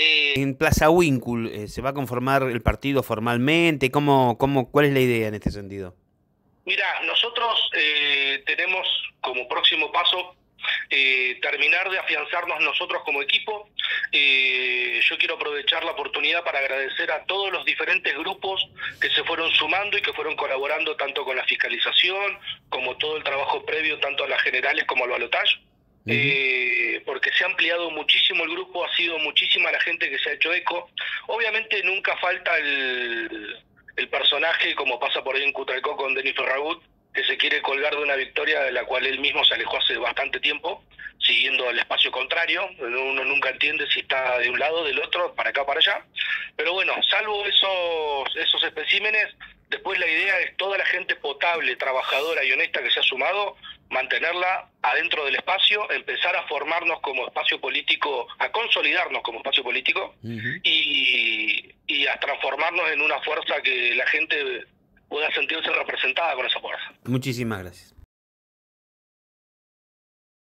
Eh, en Plaza Winkul, eh, ¿se va a conformar el partido formalmente? ¿Cómo, cómo, ¿Cuál es la idea en este sentido? Mira, nosotros eh, tenemos como próximo paso terminar de afianzarnos nosotros como equipo. Yo quiero aprovechar la oportunidad para agradecer a todos los diferentes grupos que se fueron sumando y que fueron colaborando tanto con la fiscalización como todo el trabajo previo, tanto a las generales como al balotaje. Porque se ha ampliado muchísimo el grupo, ha sido muchísima la gente que se ha hecho eco. Obviamente nunca falta el, personaje, como pasa por ahí en Cutralcó con Denis Ferragut, que se quiere colgar de una victoria de la cual él mismo se alejó hace bastante tiempo, siguiendo el espacio contrario. Uno nunca entiende si está de un lado, del otro, para acá, para allá. Pero bueno, salvo esos, esos especímenes, después la idea es toda la gente potable, trabajadora y honesta que se ha sumado, mantenerla adentro del espacio, empezar a formarnos como espacio político, a consolidarnos como espacio político y, y a transformarnos en una fuerza que la gente pueda sentirse representada con esa fuerza. Muchísimas gracias.